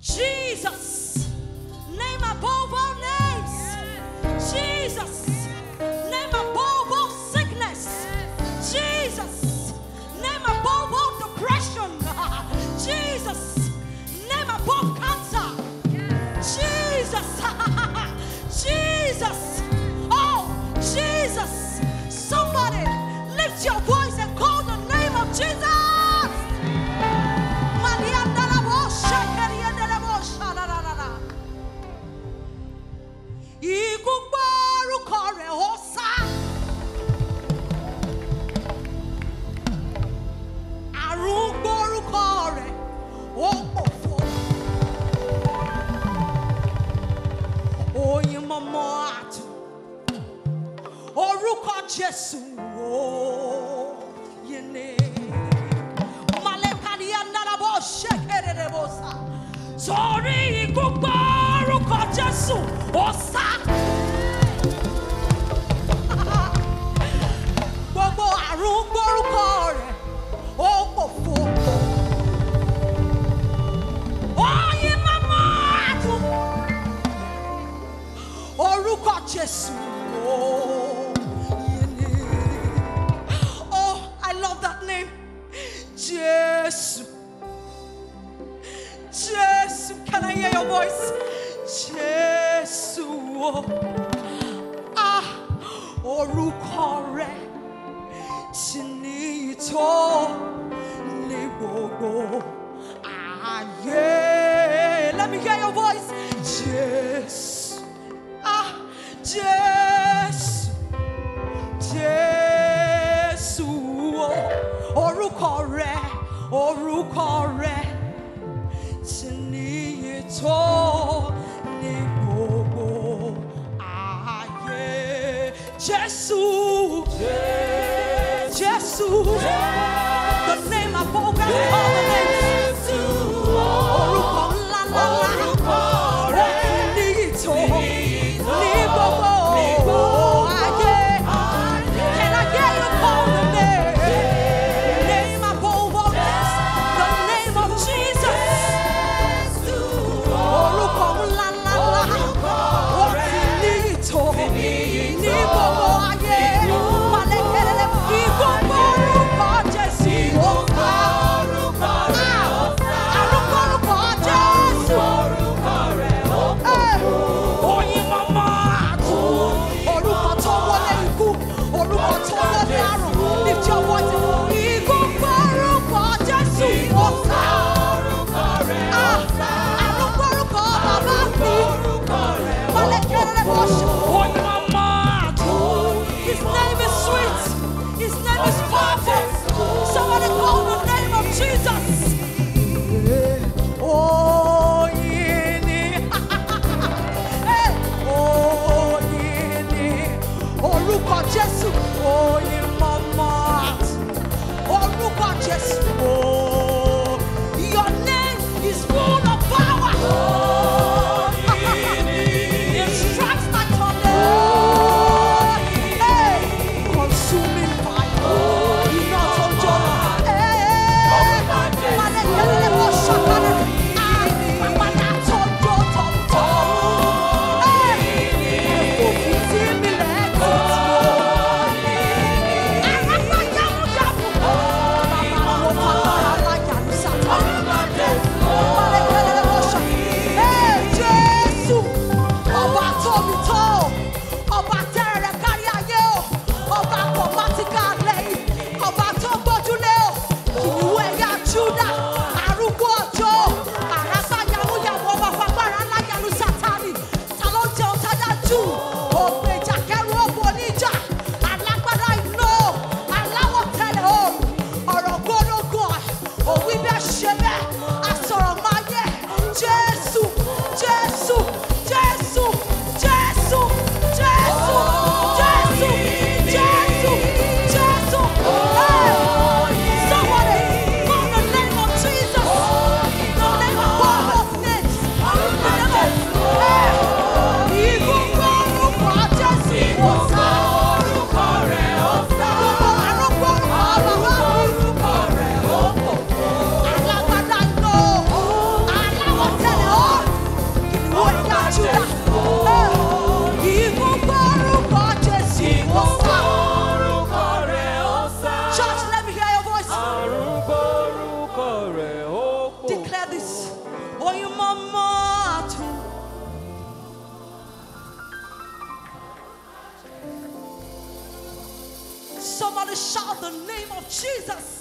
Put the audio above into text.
Jesus, name above all names. Jesus. ọmọ àtò orúkọ Jésù ó yé ni. Malekalia narabo ṣẹ́kẹ̀rẹ̀ bó sá. Sọ̀rí ikú gbọ́ orúkọ Jésù ó sá. A root Jesus. Jesus. Jesus. The name above every Venez, me, venez, venez, Somebody shout the name of Jesus.